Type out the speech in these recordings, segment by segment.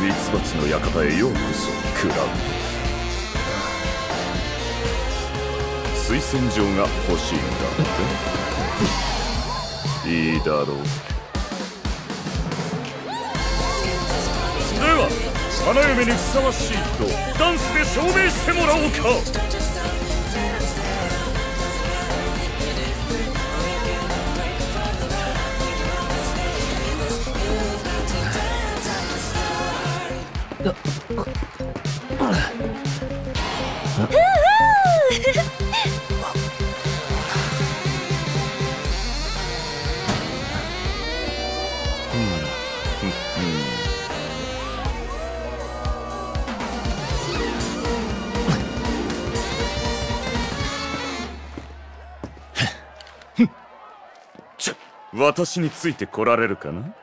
ミツバチの館へようこそ。クラウ推薦状が欲しいんだって。いいだろうでは花嫁にふさわしいとダンスで証明してもらおうか。私について来られるかな？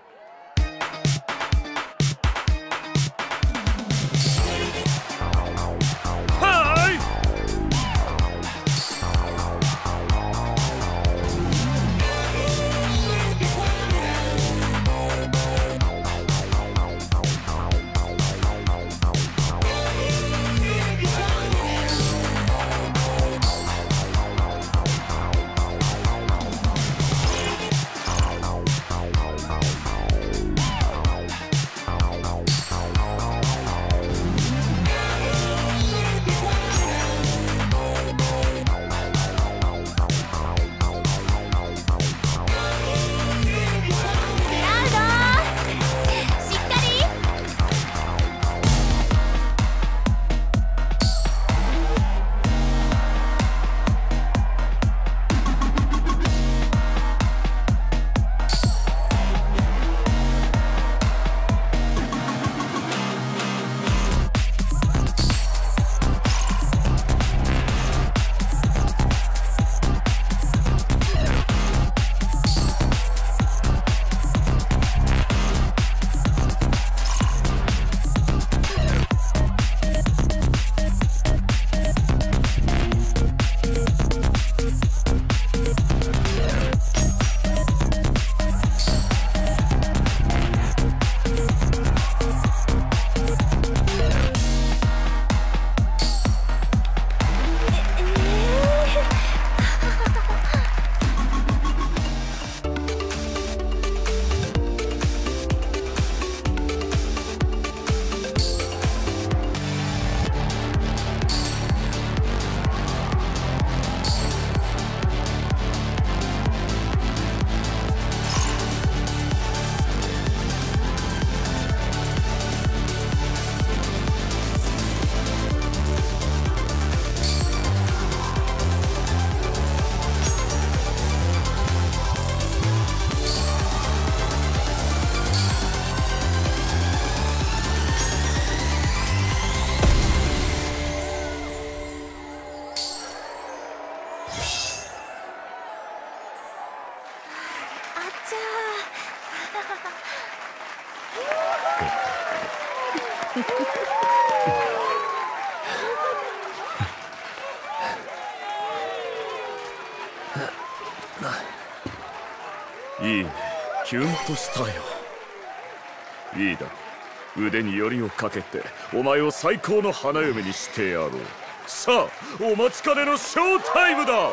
いいね。キュンとしたよ。いいだ。腕によりをかけてお前を最高の花嫁にしてやろう。さあお待ちかねのショータイムだ。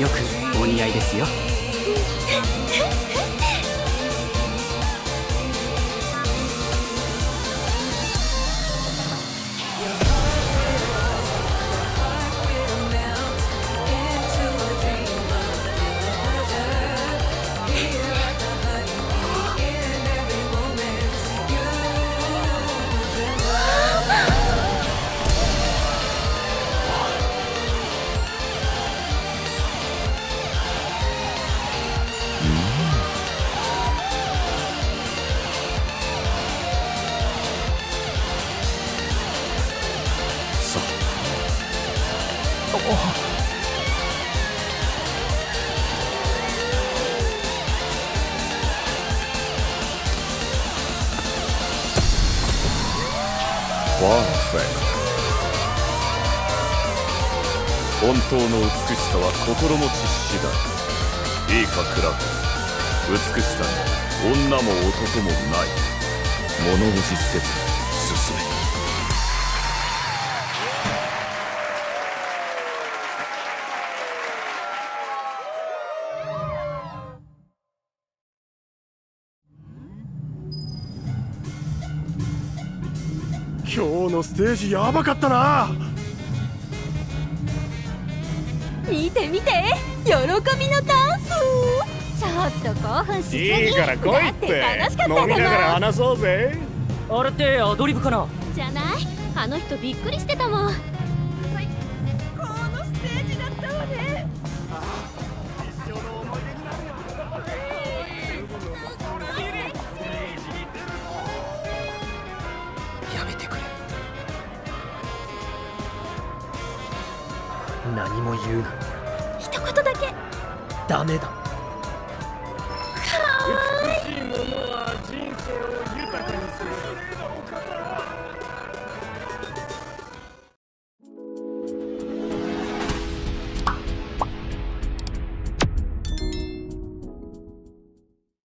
よくお似合いですよ。パーフェ本当の美しさは心持ち次第。いいかクラブ。美しさに女も男もない。物おじせず進め。今日のステージやばかったな。見て見て喜びのダンス。ちょっと興奮しすぎ。いいから来いって。だ楽しかった飲みながら話そうぜ。あれってアドリブかな？じゃない。あの人びっくりしてたもん。最高のステージだったわね。やめてくれ何も言うな。一言だけ。ダメだ。かわいい。美しいものは人生を